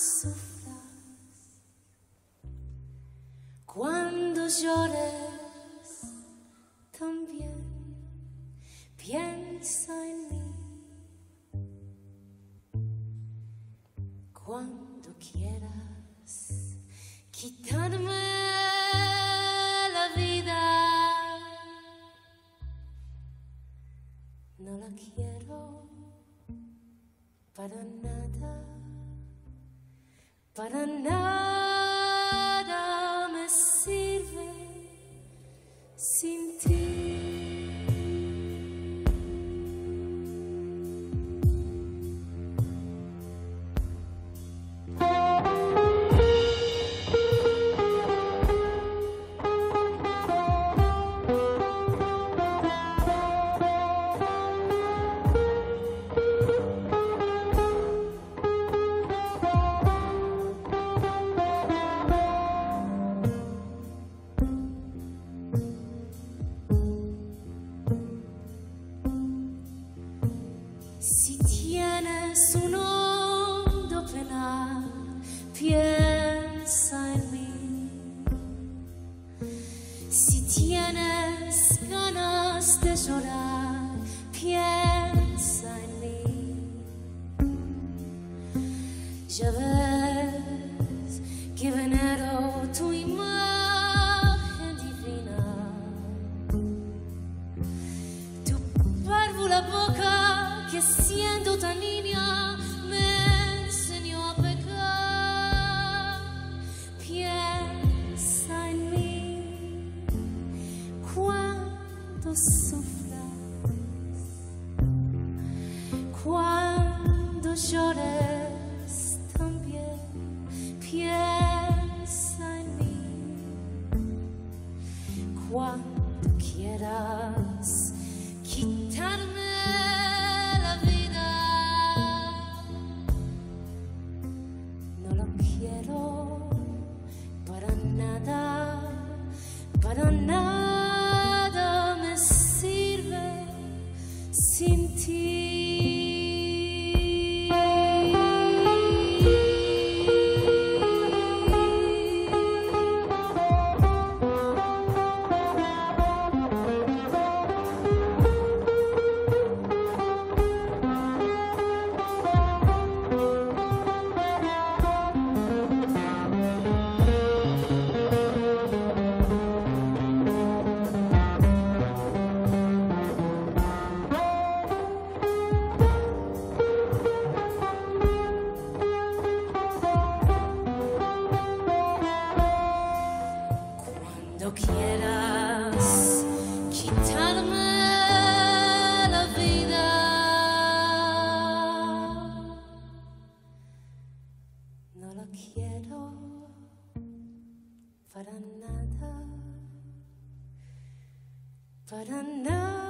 sufras, cuando llores también. Piensa en mí cuando quieras quitarme la vida. No la quiero para nada, para nada Si tienes un hondo penal, piensa en mí. Si tienes ganas de llorar, piensa en mí. Ya ves tan niña. Piensa en mí cuando sufras, cuando llores también. Piensa en mí cuando quieras quitarme para Cuando quieras quitarme la vida, no lo quiero para nada, para nada.